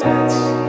sense.